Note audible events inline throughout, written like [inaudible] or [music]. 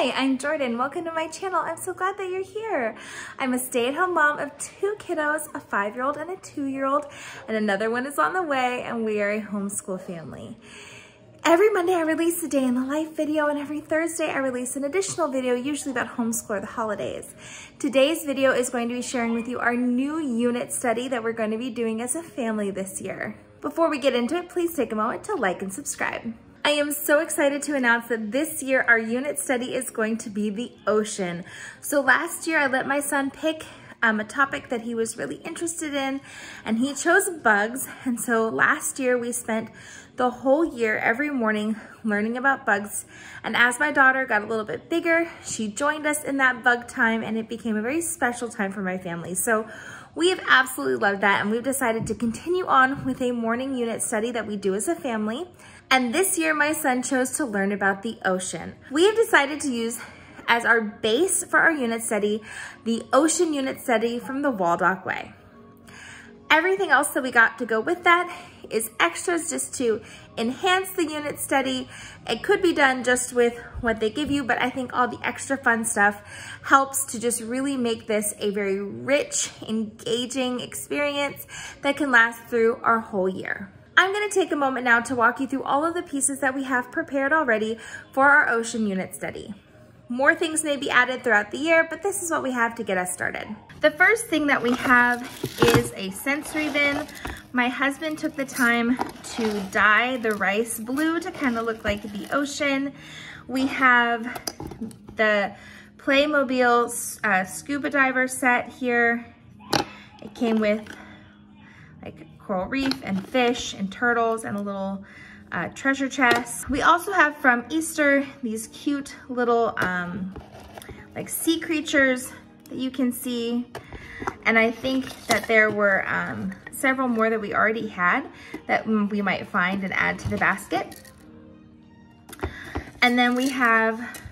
Hi, I'm Jordan. Welcome to my channel. I'm so glad that you're here. I'm a stay-at-home mom of two kiddos, a five-year-old and a two-year-old, and another one is on the way, and we are a homeschool family. Every Monday I release a day in the life video and every Thursday I release an additional video, usually about homeschool or the holidays. Today's video is going to be sharing with you our new unit study that we're going to be doing as a family this year. Before we get into it, please take a moment to like and subscribe. I am so excited to announce that this year our unit study is going to be the ocean. So last year I let my son pick um, a topic that he was really interested in and he chose bugs. And so last year we spent the whole year every morning learning about bugs. And as my daughter got a little bit bigger, she joined us in that bug time and it became a very special time for my family. So we have absolutely loved that and we've decided to continue on with a morning unit study that we do as a family. And this year my son chose to learn about the ocean. We have decided to use as our base for our unit study, the ocean unit study from the Waldock Way. Everything else that we got to go with that is extras just to enhance the unit study. It could be done just with what they give you, but I think all the extra fun stuff helps to just really make this a very rich, engaging experience that can last through our whole year. I'm gonna take a moment now to walk you through all of the pieces that we have prepared already for our ocean unit study. More things may be added throughout the year, but this is what we have to get us started. The first thing that we have is a sensory bin. My husband took the time to dye the rice blue to kind of look like the ocean. We have the Playmobil uh, scuba diver set here. It came with like coral reef and fish and turtles and a little uh, treasure chest. We also have from Easter these cute little um, like sea creatures that you can see. And I think that there were um, several more that we already had that we might find and add to the basket. And then we have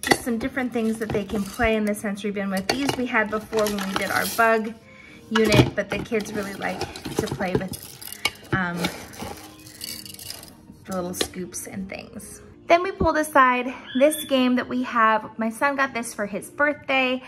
just some different things that they can play in the sensory bin with. These we had before when we did our bug unit, but the kids really like to play with um, the little scoops and things. Then we pulled aside this game that we have. My son got this for his birthday.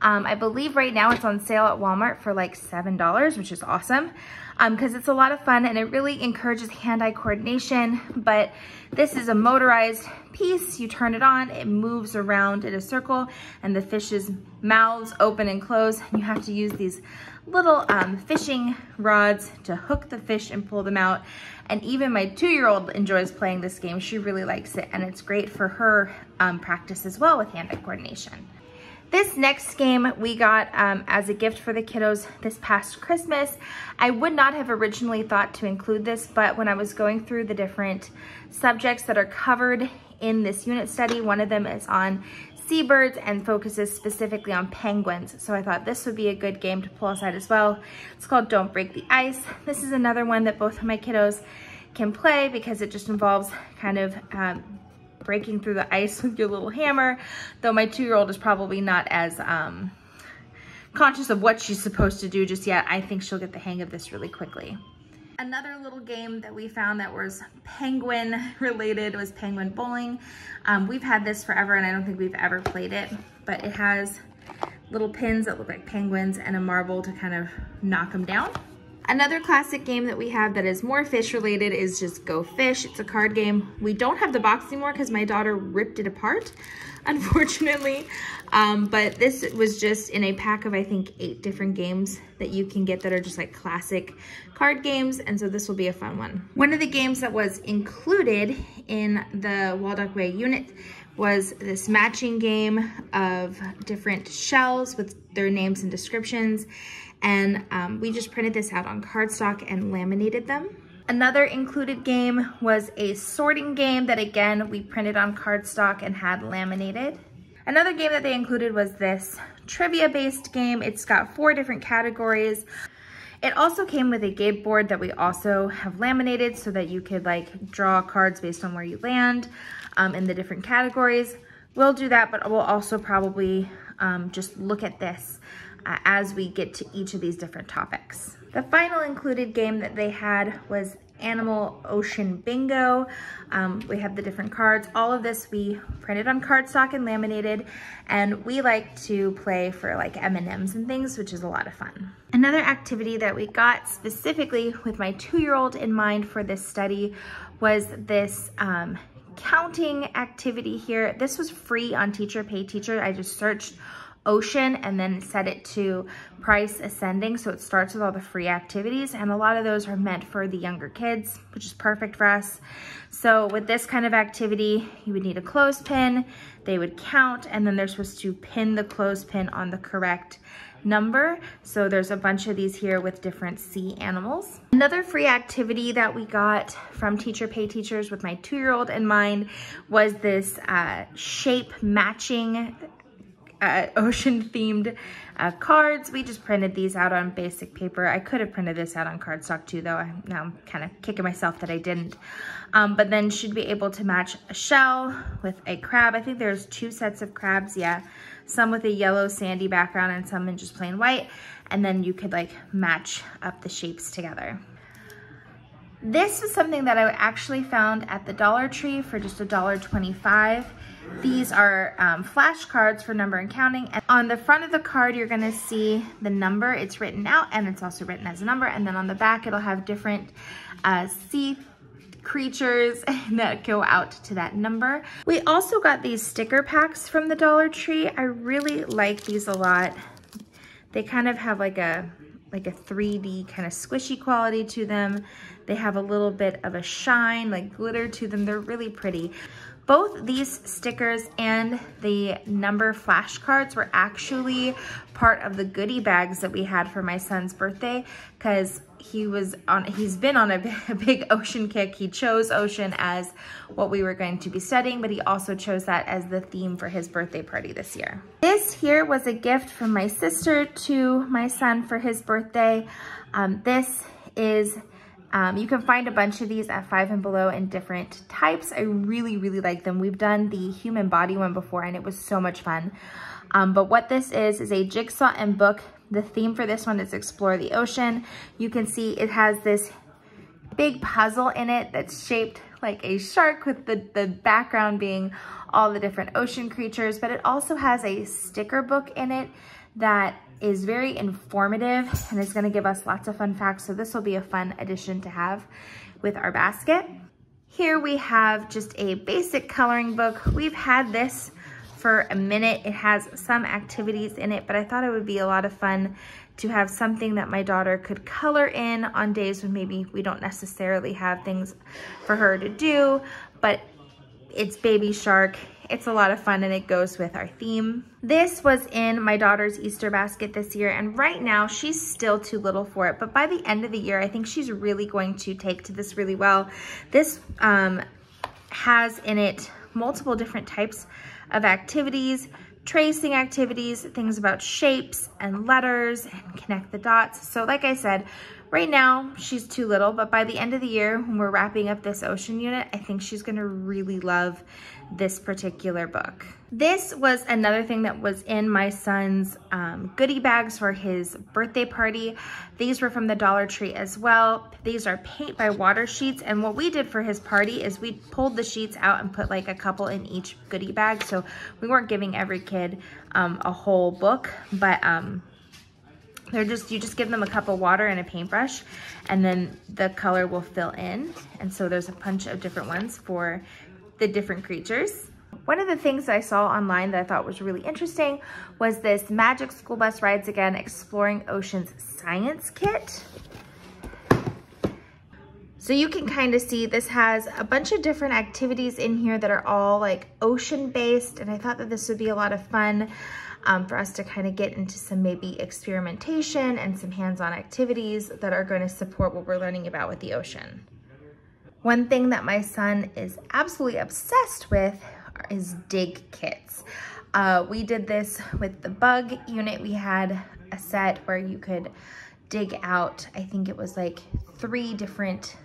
Um, I believe right now it's on sale at Walmart for like $7, which is awesome because um, it's a lot of fun and it really encourages hand-eye coordination. But this is a motorized piece. You turn it on, it moves around in a circle and the fish's mouths open and close. And You have to use these little um, fishing rods to hook the fish and pull them out. And even my two-year-old enjoys playing this game. She really likes it and it's great for her um, practice as well with hand-eye coordination. This next game we got um, as a gift for the kiddos this past Christmas. I would not have originally thought to include this, but when I was going through the different subjects that are covered in this unit study, one of them is on seabirds and focuses specifically on penguins. So I thought this would be a good game to pull aside as well. It's called Don't Break the Ice. This is another one that both of my kiddos can play because it just involves kind of um, breaking through the ice [laughs] with your little hammer, though my two-year-old is probably not as um, conscious of what she's supposed to do just yet. I think she'll get the hang of this really quickly. Another little game that we found that was penguin related was penguin bowling. Um, we've had this forever and I don't think we've ever played it, but it has little pins that look like penguins and a marble to kind of knock them down. Another classic game that we have that is more fish related is just Go Fish. It's a card game. We don't have the box anymore because my daughter ripped it apart, [laughs] unfortunately. Um, but this was just in a pack of, I think, eight different games that you can get that are just like classic card games. And so this will be a fun one. One of the games that was included in the Waldock Way unit was this matching game of different shells with their names and descriptions. And um, we just printed this out on cardstock and laminated them. Another included game was a sorting game that again, we printed on cardstock and had laminated. Another game that they included was this trivia-based game. It's got four different categories. It also came with a game board that we also have laminated so that you could like draw cards based on where you land um, in the different categories. We'll do that, but we'll also probably um, just look at this uh, as we get to each of these different topics. The final included game that they had was Animal Ocean Bingo. Um, we have the different cards. All of this we printed on cardstock and laminated, and we like to play for like M&Ms and things, which is a lot of fun. Another activity that we got specifically with my two-year-old in mind for this study was this um, counting activity here. This was free on Teacher Pay Teacher. I just searched ocean and then set it to price ascending. So it starts with all the free activities and a lot of those are meant for the younger kids, which is perfect for us. So with this kind of activity, you would need a clothespin, they would count, and then they're supposed to pin the clothespin on the correct number. So there's a bunch of these here with different sea animals. Another free activity that we got from Teacher Pay Teachers with my two-year-old in mind was this uh, shape matching uh, ocean themed uh, cards. We just printed these out on basic paper. I could have printed this out on cardstock too, though. I, now I'm kind of kicking myself that I didn't. Um, but then should be able to match a shell with a crab. I think there's two sets of crabs, yeah. Some with a yellow sandy background and some in just plain white. And then you could like match up the shapes together. This is something that I actually found at the Dollar Tree for just a dollar twenty-five. These are um, flashcards for number and counting. And on the front of the card, you're gonna see the number. It's written out and it's also written as a number. And then on the back, it'll have different uh, sea creatures [laughs] that go out to that number. We also got these sticker packs from the Dollar Tree. I really like these a lot. They kind of have like a like a 3D kind of squishy quality to them. They have a little bit of a shine, like glitter to them. They're really pretty. Both these stickers and the number flashcards were actually part of the goodie bags that we had for my son's birthday because he was on, he's been on a, [laughs] big ocean kick. He chose ocean as what we were going to be studying, but he also chose that as the theme for his birthday party this year. This here was a gift from my sister to my son for his birthday. Um, this is um, you can find a bunch of these at Five and Below in different types. I really, really like them. We've done the human body one before and it was so much fun. Um, but what this is, is a jigsaw and book. The theme for this one is Explore the Ocean. You can see it has this big puzzle in it that's shaped like a shark with the, the background being all the different ocean creatures, but it also has a sticker book in it that is very informative and is gonna give us lots of fun facts. So this will be a fun addition to have with our basket. Here we have just a basic coloring book. We've had this for a minute. It has some activities in it, but I thought it would be a lot of fun to have something that my daughter could color in on days when maybe we don't necessarily have things for her to do, but it's Baby Shark it's a lot of fun and it goes with our theme. This was in my daughter's Easter basket this year and right now she's still too little for it, but by the end of the year, I think she's really going to take to this really well. This um, has in it multiple different types of activities, tracing activities, things about shapes and letters and connect the dots. So like I said, right now she's too little, but by the end of the year when we're wrapping up this ocean unit, I think she's gonna really love this particular book. This was another thing that was in my son's um, goodie bags for his birthday party. These were from the Dollar Tree as well. These are paint by water sheets. And what we did for his party is we pulled the sheets out and put like a couple in each goodie bag. So we weren't giving every kid um, a whole book, but um, they're just, you just give them a cup of water and a paintbrush and then the color will fill in. And so there's a bunch of different ones for the different creatures. One of the things I saw online that I thought was really interesting was this Magic School Bus Rides Again Exploring Oceans Science Kit. So you can kind of see this has a bunch of different activities in here that are all like ocean based and I thought that this would be a lot of fun um, for us to kind of get into some maybe experimentation and some hands-on activities that are going to support what we're learning about with the ocean. One thing that my son is absolutely obsessed with is dig kits. Uh, we did this with the bug unit. We had a set where you could dig out, I think it was like three different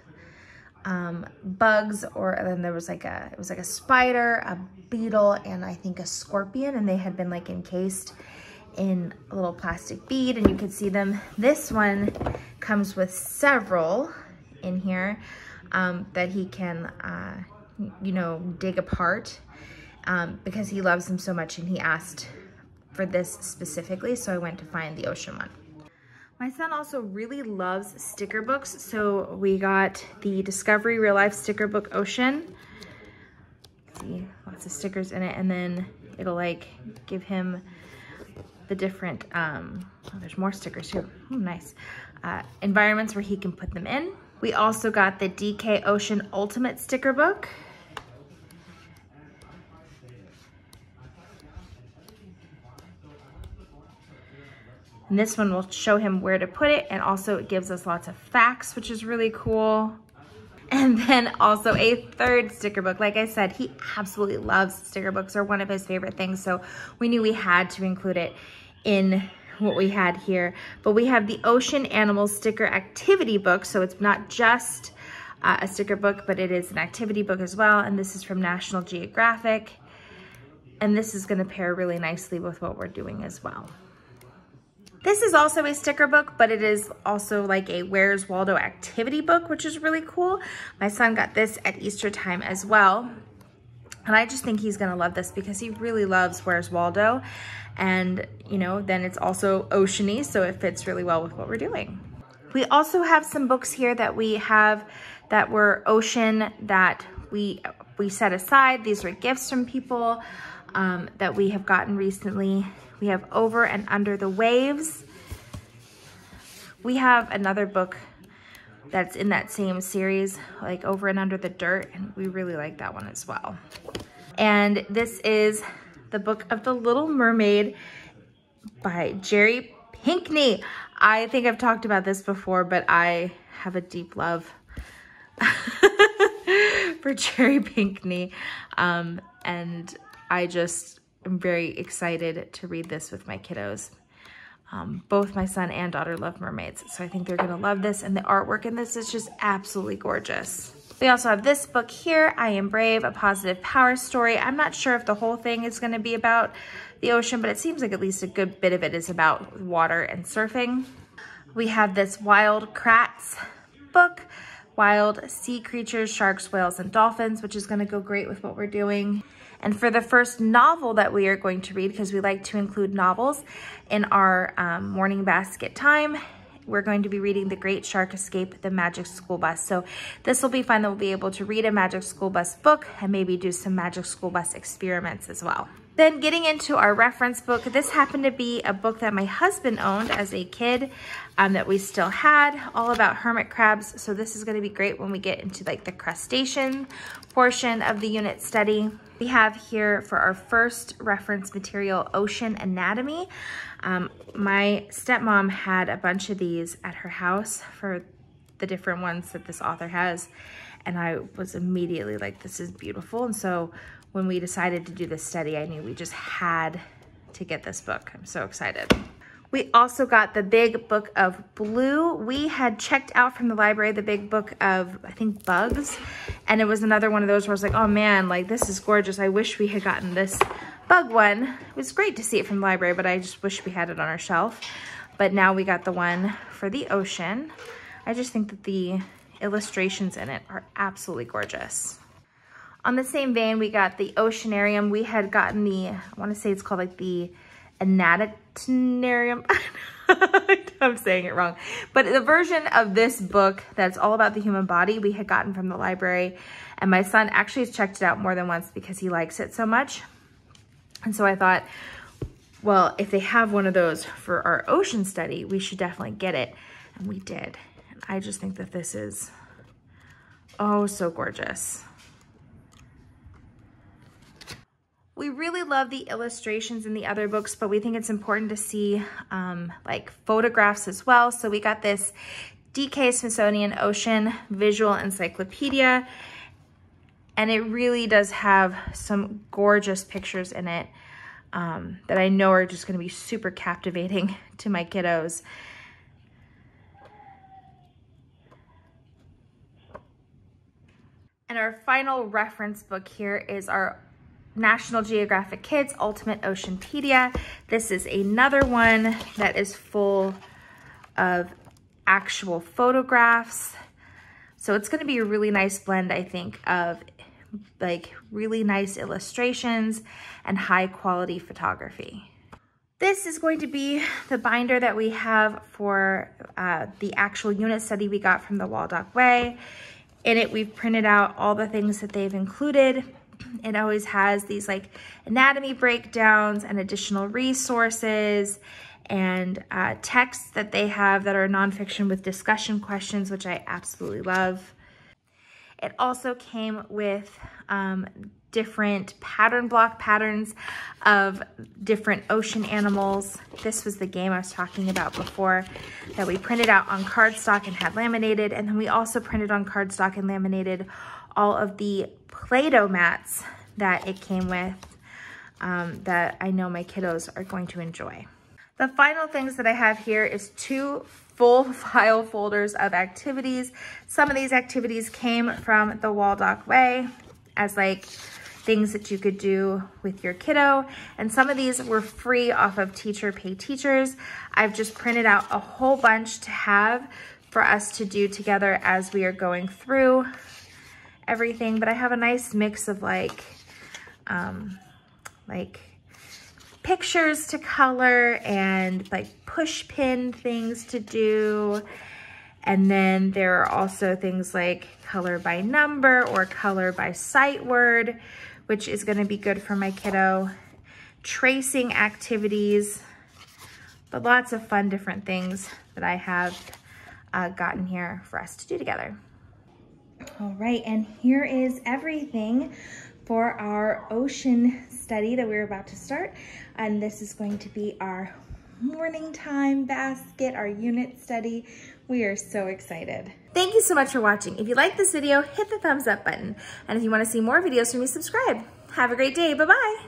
um, bugs or then there was like a, it was like a spider, a beetle, and I think a scorpion and they had been like encased in a little plastic bead and you could see them. This one comes with several in here um, that he can, uh, you know, dig apart um, because he loves them so much and he asked for this specifically, so I went to find the ocean one. My son also really loves sticker books, so we got the Discovery Real Life Sticker Book Ocean. See, lots of stickers in it, and then it'll like give him the different, um, oh, there's more stickers too, oh, nice, uh, environments where he can put them in. We also got the DK Ocean Ultimate Sticker Book. And this one will show him where to put it and also it gives us lots of facts, which is really cool. And then also a third sticker book. Like I said, he absolutely loves sticker books. Are one of his favorite things. So we knew we had to include it in what we had here. But we have the Ocean Animals Sticker Activity Book. So it's not just uh, a sticker book, but it is an activity book as well. And this is from National Geographic. And this is gonna pair really nicely with what we're doing as well. This is also a sticker book, but it is also like a Where's Waldo activity book, which is really cool. My son got this at Easter time as well. And I just think he's gonna love this because he really loves Where's Waldo. And, you know, then it's also oceany, so it fits really well with what we're doing. We also have some books here that we have that were ocean that we we set aside. These were gifts from people um, that we have gotten recently. We have Over and Under the Waves. We have another book that's in that same series, like Over and Under the Dirt, and we really like that one as well. And this is the book of The Little Mermaid by Jerry Pinkney. I think I've talked about this before, but I have a deep love [laughs] for Jerry Pinkney. Um, and I just I'm very excited to read this with my kiddos. Um, both my son and daughter love mermaids, so I think they're gonna love this, and the artwork in this is just absolutely gorgeous. We also have this book here, I Am Brave, A Positive Power Story. I'm not sure if the whole thing is gonna be about the ocean, but it seems like at least a good bit of it is about water and surfing. We have this Wild Kratts book, Wild Sea Creatures, Sharks, Whales, and Dolphins, which is gonna go great with what we're doing. And for the first novel that we are going to read, because we like to include novels in our um, morning basket time, we're going to be reading The Great Shark Escape, The Magic School Bus. So this will be fun that we'll be able to read a Magic School Bus book and maybe do some Magic School Bus experiments as well. Then getting into our reference book, this happened to be a book that my husband owned as a kid um, that we still had, all about hermit crabs. So this is gonna be great when we get into like the crustacean portion of the unit study. We have here for our first reference material, Ocean Anatomy. Um, my stepmom had a bunch of these at her house for the different ones that this author has. And I was immediately like, this is beautiful. And so when we decided to do this study, I knew we just had to get this book. I'm so excited. We also got the big book of blue. We had checked out from the library the big book of, I think, bugs. And it was another one of those where I was like, oh man, like this is gorgeous. I wish we had gotten this bug one. It was great to see it from the library, but I just wish we had it on our shelf. But now we got the one for the ocean. I just think that the illustrations in it are absolutely gorgeous. On the same vein, we got the Oceanarium. We had gotten the, I wanna say it's called like the Anatonarium. [laughs] I'm saying it wrong. But the version of this book that's all about the human body we had gotten from the library. And my son actually has checked it out more than once because he likes it so much. And so I thought, well, if they have one of those for our ocean study, we should definitely get it. And we did. And I just think that this is, oh, so gorgeous. We really love the illustrations in the other books, but we think it's important to see um, like photographs as well. So we got this DK Smithsonian Ocean Visual Encyclopedia, and it really does have some gorgeous pictures in it um, that I know are just gonna be super captivating [laughs] to my kiddos. And our final reference book here is our National Geographic Kids Ultimate Oceanpedia. This is another one that is full of actual photographs. So it's gonna be a really nice blend, I think, of like really nice illustrations and high quality photography. This is going to be the binder that we have for uh, the actual unit study we got from the Waldock Way. In it, we've printed out all the things that they've included. It always has these like anatomy breakdowns and additional resources and uh, texts that they have that are nonfiction with discussion questions, which I absolutely love. It also came with um, different pattern block patterns of different ocean animals. This was the game I was talking about before that we printed out on cardstock and had laminated. And then we also printed on cardstock and laminated all of the Play-Doh mats that it came with um, that I know my kiddos are going to enjoy. The final things that I have here is two full [laughs] file folders of activities. Some of these activities came from the Waldock Way as like things that you could do with your kiddo. And some of these were free off of Teacher Pay Teachers. I've just printed out a whole bunch to have for us to do together as we are going through everything. But I have a nice mix of like, um, like pictures to color and like push pin things to do. And then there are also things like color by number or color by sight word, which is gonna be good for my kiddo. Tracing activities, but lots of fun different things that I have uh, gotten here for us to do together. All right, and here is everything for our ocean study that we're about to start. And this is going to be our morning time basket, our unit study. We are so excited. Thank you so much for watching. If you like this video, hit the thumbs up button. And if you wanna see more videos from me, subscribe. Have a great day, bye-bye.